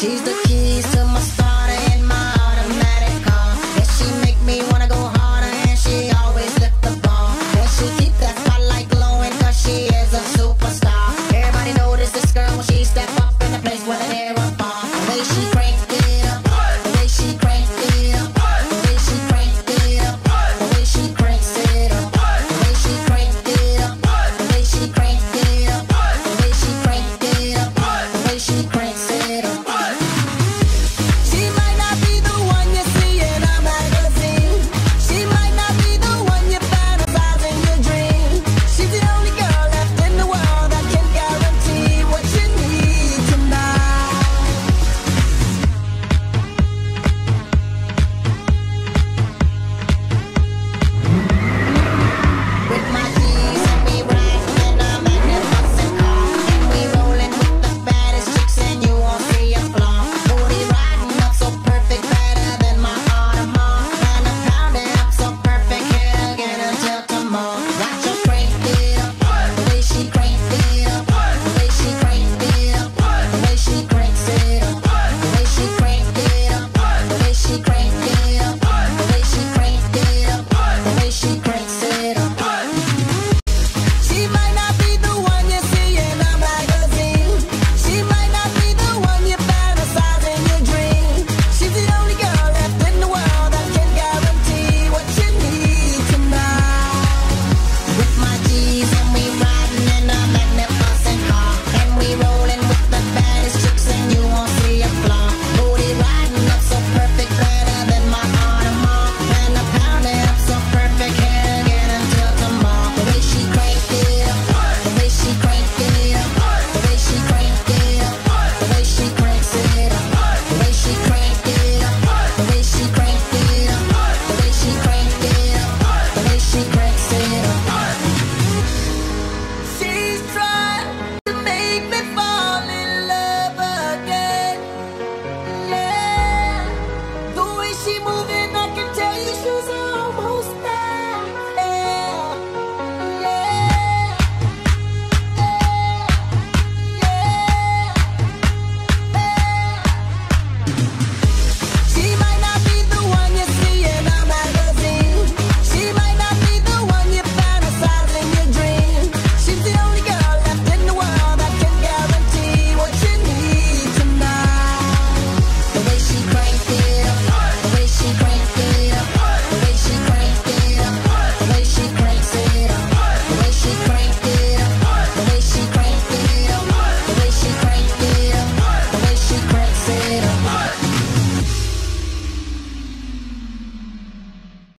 She's the keys to my soul.